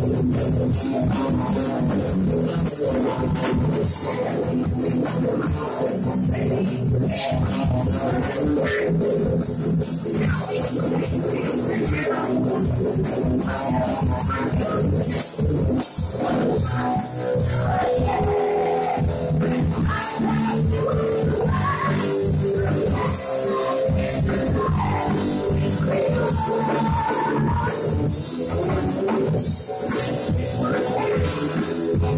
Thank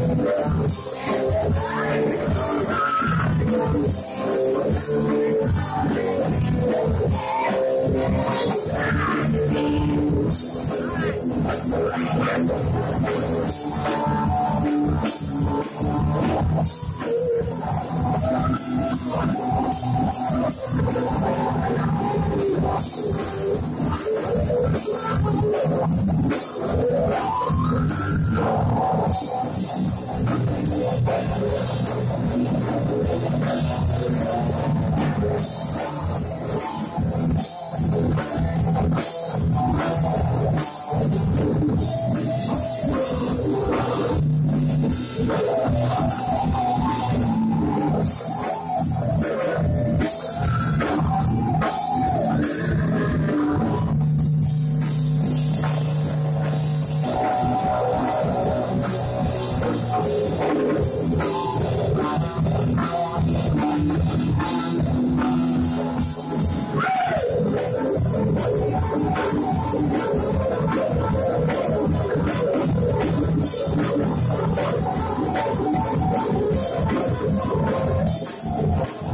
I'm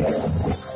Gracias.